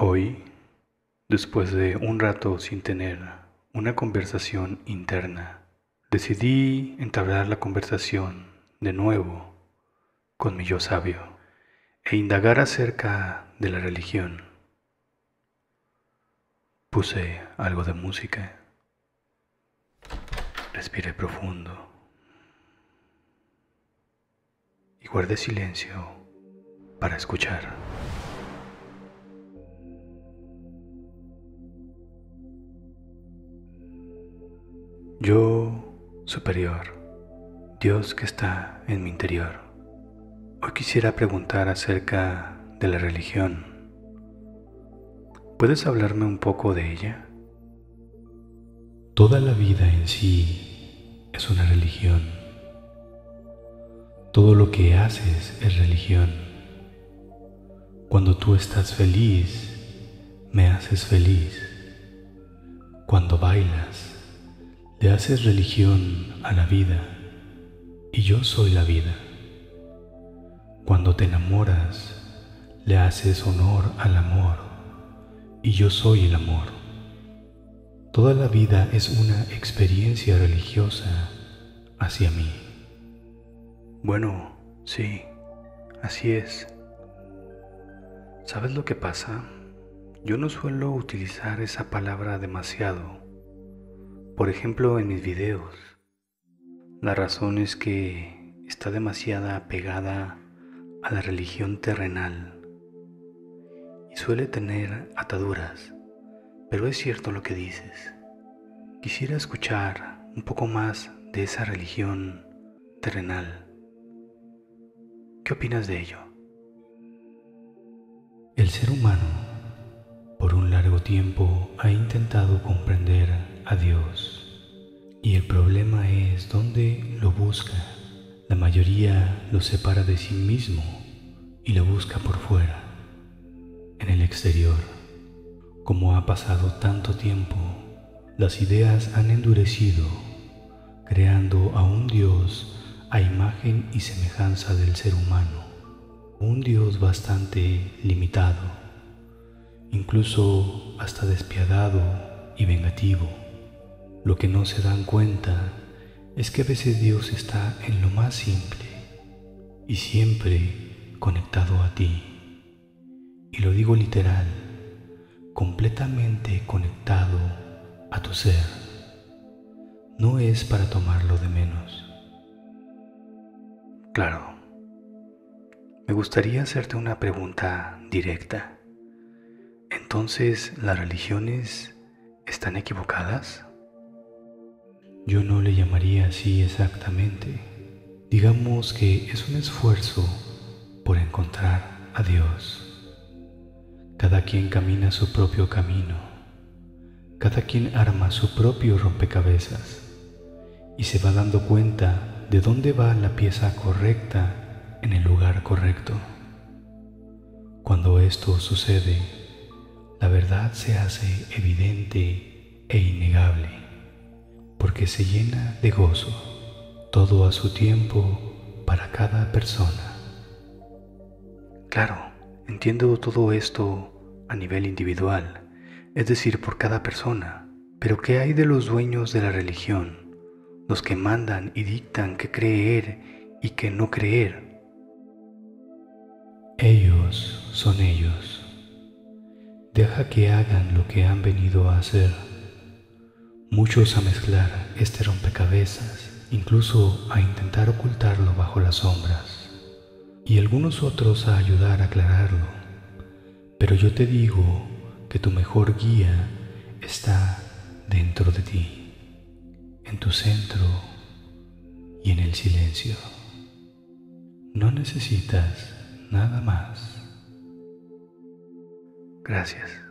Hoy, después de un rato sin tener una conversación interna, decidí entablar la conversación de nuevo con mi yo sabio e indagar acerca de la religión. Puse algo de música. Respiré profundo y guardé silencio para escuchar. Yo superior, Dios que está en mi interior. Hoy quisiera preguntar acerca de la religión. ¿Puedes hablarme un poco de ella? Toda la vida en sí es una religión. Todo lo que haces es religión. Cuando tú estás feliz, me haces feliz. Cuando bailas, le haces religión a la vida y yo soy la vida. Cuando te enamoras, le haces honor al amor y yo soy el amor. Toda la vida es una experiencia religiosa hacia mí. Bueno, sí, así es. ¿Sabes lo que pasa? Yo no suelo utilizar esa palabra demasiado por ejemplo, en mis videos, la razón es que está demasiado apegada a la religión terrenal y suele tener ataduras, pero es cierto lo que dices. Quisiera escuchar un poco más de esa religión terrenal. ¿Qué opinas de ello? El ser humano, por un largo tiempo, ha intentado comprender a Dios. Y el problema es dónde lo busca. La mayoría lo separa de sí mismo y lo busca por fuera, en el exterior. Como ha pasado tanto tiempo, las ideas han endurecido, creando a un Dios a imagen y semejanza del ser humano, un Dios bastante limitado, incluso hasta despiadado y vengativo. Lo que no se dan cuenta es que a veces Dios está en lo más simple y siempre conectado a ti. Y lo digo literal, completamente conectado a tu ser. No es para tomarlo de menos. Claro. Me gustaría hacerte una pregunta directa. Entonces, ¿las religiones están equivocadas? Yo no le llamaría así exactamente. Digamos que es un esfuerzo por encontrar a Dios. Cada quien camina su propio camino. Cada quien arma su propio rompecabezas y se va dando cuenta de dónde va la pieza correcta en el lugar correcto. Cuando esto sucede, la verdad se hace evidente e innegable porque se llena de gozo, todo a su tiempo para cada persona. Claro, entiendo todo esto a nivel individual, es decir, por cada persona, pero ¿qué hay de los dueños de la religión, los que mandan y dictan qué creer y qué no creer? Ellos son ellos. Deja que hagan lo que han venido a hacer muchos a mezclar este rompecabezas, incluso a intentar ocultarlo bajo las sombras, y algunos otros a ayudar a aclararlo. Pero yo te digo que tu mejor guía está dentro de ti, en tu centro y en el silencio. No necesitas nada más. Gracias.